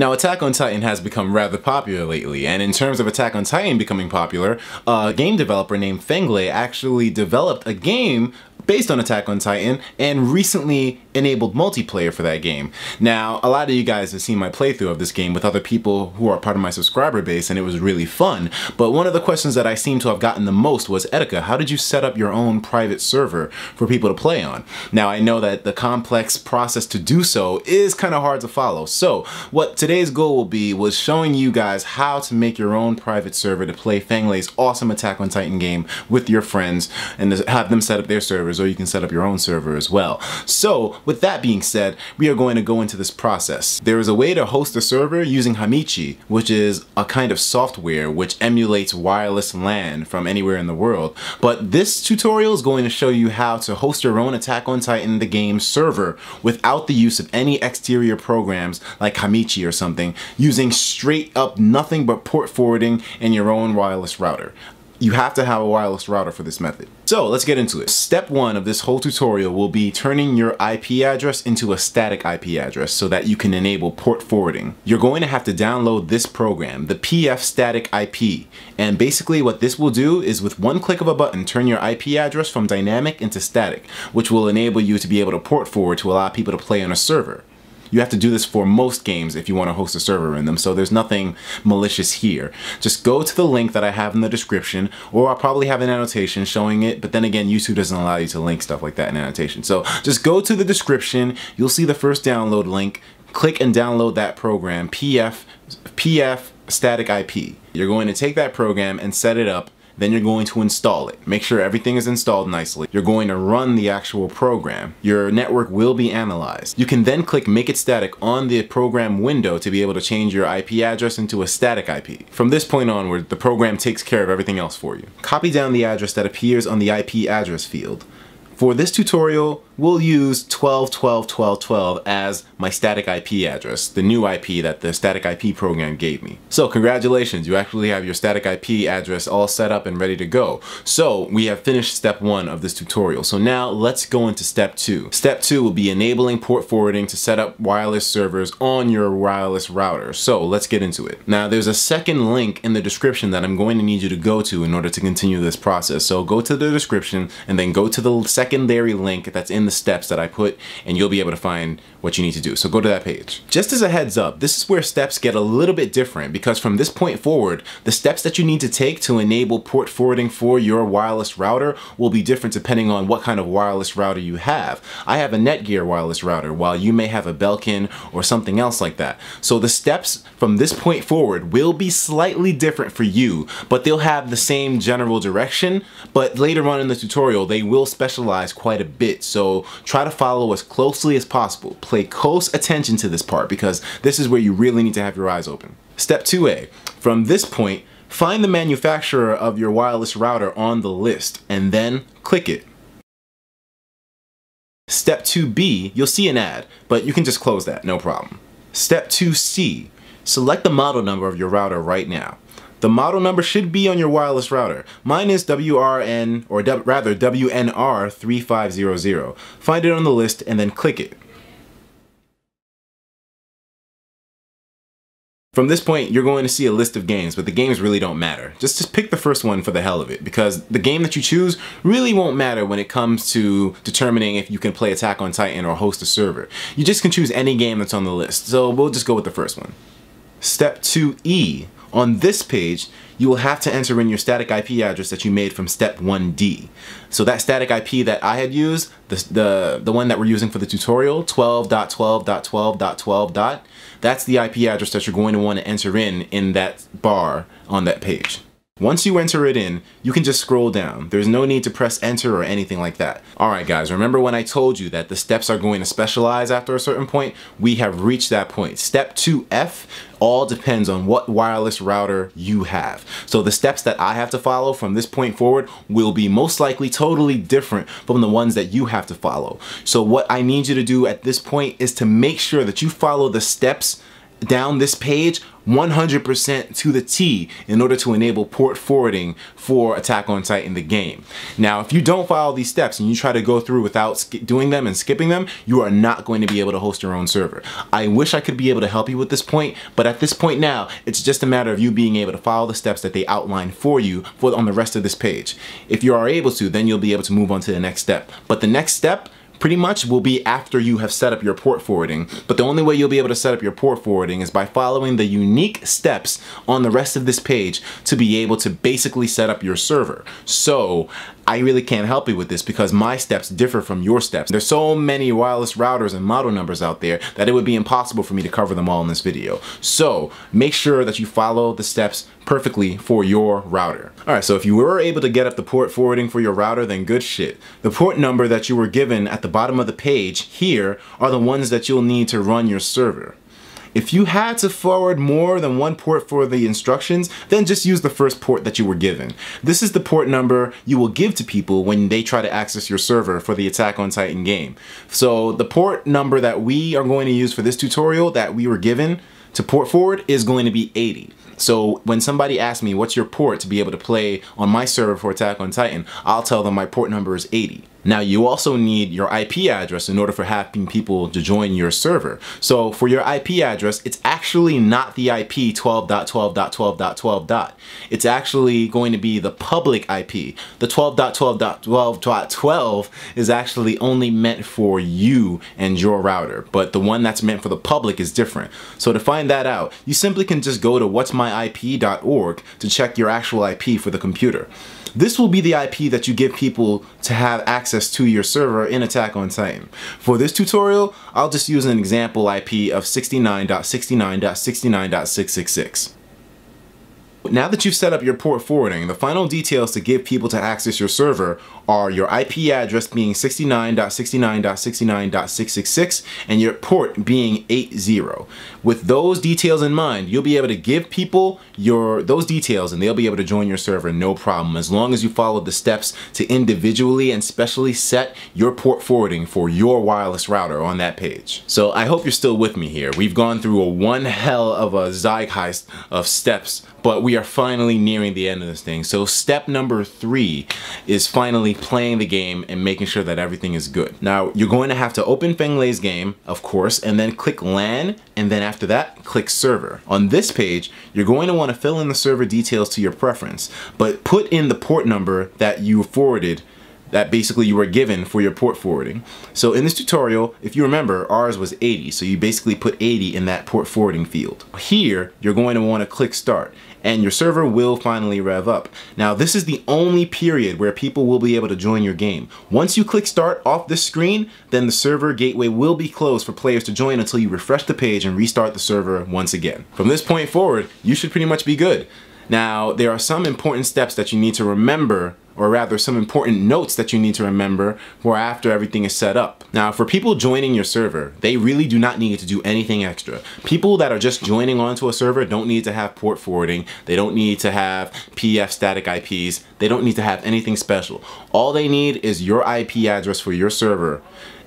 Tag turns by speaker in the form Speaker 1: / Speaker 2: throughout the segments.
Speaker 1: Now, Attack on Titan has become rather popular lately, and in terms of Attack on Titan becoming popular, a game developer named Fenglee actually developed a game based on Attack on Titan and recently enabled multiplayer for that game. Now, a lot of you guys have seen my playthrough of this game with other people who are part of my subscriber base and it was really fun, but one of the questions that I seem to have gotten the most was, Etika, how did you set up your own private server for people to play on? Now, I know that the complex process to do so is kind of hard to follow, so what today's goal will be was showing you guys how to make your own private server to play Fenglee's awesome Attack on Titan game with your friends and have them set up their servers or you can set up your own server as well. So with that being said, we are going to go into this process. There is a way to host a server using Hamachi, which is a kind of software which emulates wireless LAN from anywhere in the world. But this tutorial is going to show you how to host your own Attack on Titan the game server without the use of any exterior programs like Hamachi or something, using straight up nothing but port forwarding and your own wireless router you have to have a wireless router for this method. So let's get into it. Step one of this whole tutorial will be turning your IP address into a static IP address so that you can enable port forwarding. You're going to have to download this program, the PF Static IP. And basically what this will do is with one click of a button, turn your IP address from dynamic into static, which will enable you to be able to port forward to allow people to play on a server. You have to do this for most games if you want to host a server in them, so there's nothing malicious here. Just go to the link that I have in the description, or I'll probably have an annotation showing it, but then again, YouTube doesn't allow you to link stuff like that in annotation. So just go to the description, you'll see the first download link, click and download that program, PF, PF Static IP. You're going to take that program and set it up then you're going to install it. Make sure everything is installed nicely. You're going to run the actual program. Your network will be analyzed. You can then click make it static on the program window to be able to change your IP address into a static IP. From this point onward, the program takes care of everything else for you. Copy down the address that appears on the IP address field. For this tutorial, we'll use 12.12.12.12 as my static IP address, the new IP that the static IP program gave me. So congratulations, you actually have your static IP address all set up and ready to go. So we have finished step one of this tutorial. So now let's go into step two. Step two will be enabling port forwarding to set up wireless servers on your wireless router. So let's get into it. Now there's a second link in the description that I'm going to need you to go to in order to continue this process. So go to the description and then go to the secondary link that's in the steps that I put and you'll be able to find what you need to do. So go to that page. Just as a heads up, this is where steps get a little bit different because from this point forward, the steps that you need to take to enable port forwarding for your wireless router will be different depending on what kind of wireless router you have. I have a Netgear wireless router while you may have a Belkin or something else like that. So the steps from this point forward will be slightly different for you, but they'll have the same general direction, but later on in the tutorial, they will specialize quite a bit. So try to follow as closely as possible. Play close attention to this part because this is where you really need to have your eyes open. Step 2A. From this point, find the manufacturer of your wireless router on the list and then click it. Step 2B, you'll see an ad, but you can just close that, no problem. Step 2C, select the model number of your router right now. The model number should be on your wireless router. Mine is WRN, or rather WNR3500. Find it on the list and then click it. From this point, you're going to see a list of games, but the games really don't matter. Just, just pick the first one for the hell of it, because the game that you choose really won't matter when it comes to determining if you can play Attack on Titan or host a server. You just can choose any game that's on the list, so we'll just go with the first one. Step 2E on this page, you will have to enter in your static IP address that you made from step 1D. So that static IP that I had used, the, the, the one that we're using for the tutorial, 12.12.12.12. That's the IP address that you're going to want to enter in in that bar on that page. Once you enter it in, you can just scroll down. There's no need to press enter or anything like that. Alright guys, remember when I told you that the steps are going to specialize after a certain point? We have reached that point. Step 2F all depends on what wireless router you have. So the steps that I have to follow from this point forward will be most likely totally different from the ones that you have to follow. So what I need you to do at this point is to make sure that you follow the steps down this page 100% to the T in order to enable port forwarding for Attack on Titan in the game. Now, if you don't follow these steps and you try to go through without doing them and skipping them, you are not going to be able to host your own server. I wish I could be able to help you with this point, but at this point now, it's just a matter of you being able to follow the steps that they outline for you for on the rest of this page. If you are able to, then you'll be able to move on to the next step. But the next step pretty much will be after you have set up your port forwarding. But the only way you'll be able to set up your port forwarding is by following the unique steps on the rest of this page to be able to basically set up your server. So I really can't help you with this because my steps differ from your steps. There's so many wireless routers and model numbers out there that it would be impossible for me to cover them all in this video. So make sure that you follow the steps perfectly for your router. Alright, so if you were able to get up the port forwarding for your router, then good shit. The port number that you were given at the bottom of the page here are the ones that you'll need to run your server. If you had to forward more than one port for the instructions, then just use the first port that you were given. This is the port number you will give to people when they try to access your server for the Attack on Titan game. So the port number that we are going to use for this tutorial that we were given to port forward is going to be 80. So when somebody asks me what's your port to be able to play on my server for Attack on Titan, I'll tell them my port number is 80. Now you also need your IP address in order for having people to join your server. So for your IP address, it's actually not the IP 12.12.12.12. It's actually going to be the public IP. The 12.12.12.12 is actually only meant for you and your router, but the one that's meant for the public is different. So to find that out, you simply can just go to what'smyip.org to check your actual IP for the computer. This will be the IP that you give people to have access to your server in Attack on Titan. For this tutorial, I'll just use an example IP of 69.69.69.666. Now that you've set up your port forwarding, the final details to give people to access your server are your IP address being 69.69.69.666 and your port being 80. With those details in mind, you'll be able to give people your those details and they'll be able to join your server no problem as long as you follow the steps to individually and specially set your port forwarding for your wireless router on that page. So I hope you're still with me here. We've gone through a one hell of a zeitgeist of steps but we are finally nearing the end of this thing. So step number three is finally playing the game and making sure that everything is good. Now, you're going to have to open Fenglee's game, of course, and then click LAN, and then after that, click server. On this page, you're going to want to fill in the server details to your preference, but put in the port number that you forwarded that basically you were given for your port forwarding. So in this tutorial, if you remember, ours was 80, so you basically put 80 in that port forwarding field. Here, you're going to want to click start, and your server will finally rev up. Now, this is the only period where people will be able to join your game. Once you click start off this screen, then the server gateway will be closed for players to join until you refresh the page and restart the server once again. From this point forward, you should pretty much be good. Now, there are some important steps that you need to remember or rather some important notes that you need to remember for after everything is set up. Now for people joining your server, they really do not need to do anything extra. People that are just joining onto a server don't need to have port forwarding, they don't need to have PF static IPs, they don't need to have anything special. All they need is your IP address for your server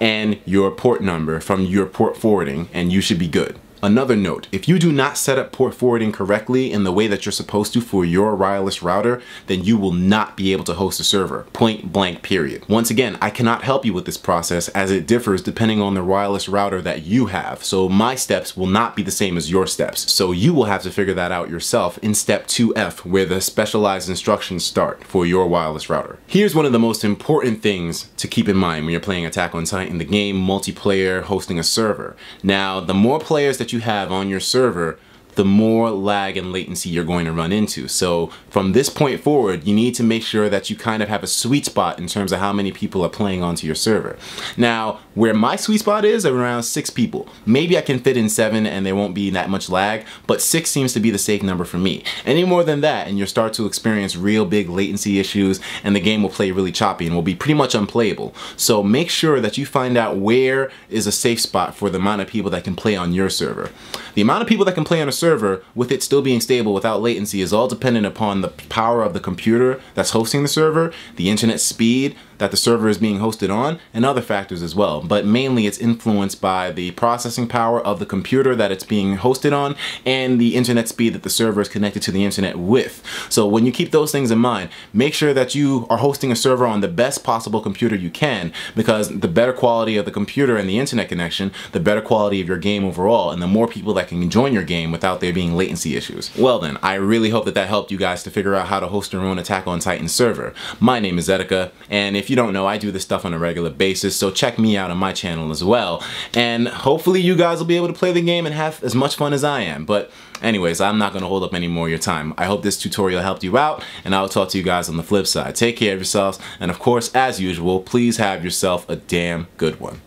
Speaker 1: and your port number from your port forwarding and you should be good. Another note, if you do not set up port forwarding correctly in the way that you're supposed to for your wireless router, then you will not be able to host a server, point blank period. Once again, I cannot help you with this process as it differs depending on the wireless router that you have. So my steps will not be the same as your steps. So you will have to figure that out yourself in step 2F where the specialized instructions start for your wireless router. Here's one of the most important things to keep in mind when you're playing Attack on Titan, in the game, multiplayer, hosting a server. Now, the more players that that you have on your server the more lag and latency you're going to run into. So from this point forward, you need to make sure that you kind of have a sweet spot in terms of how many people are playing onto your server. Now, where my sweet spot is around six people. Maybe I can fit in seven and there won't be that much lag, but six seems to be the safe number for me. Any more than that and you'll start to experience real big latency issues and the game will play really choppy and will be pretty much unplayable. So make sure that you find out where is a safe spot for the amount of people that can play on your server. The amount of people that can play on a server server with it still being stable without latency is all dependent upon the power of the computer that's hosting the server, the internet speed, that the server is being hosted on and other factors as well. But mainly it's influenced by the processing power of the computer that it's being hosted on and the internet speed that the server is connected to the internet with. So when you keep those things in mind, make sure that you are hosting a server on the best possible computer you can because the better quality of the computer and the internet connection, the better quality of your game overall and the more people that can join your game without there being latency issues. Well then, I really hope that that helped you guys to figure out how to host your own Attack on Titan server. My name is Etika, and if you don't know, I do this stuff on a regular basis, so check me out on my channel as well. And hopefully you guys will be able to play the game and have as much fun as I am. But anyways, I'm not going to hold up any more of your time. I hope this tutorial helped you out, and I'll talk to you guys on the flip side. Take care of yourselves, and of course, as usual, please have yourself a damn good one.